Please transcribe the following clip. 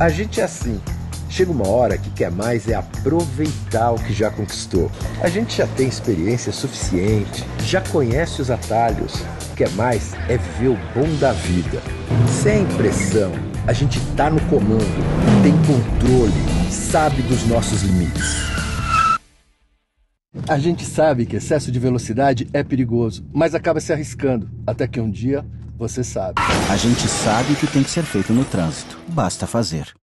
A gente é assim. Chega uma hora que quer mais é aproveitar o que já conquistou. A gente já tem experiência suficiente, já conhece os atalhos. Quer mais é ver o bom da vida. Sem pressão, a gente tá no comando, tem controle, sabe dos nossos limites. A gente sabe que excesso de velocidade é perigoso, mas acaba se arriscando, até que um dia você sabe. A gente sabe o que tem que ser feito no trânsito. Basta fazer.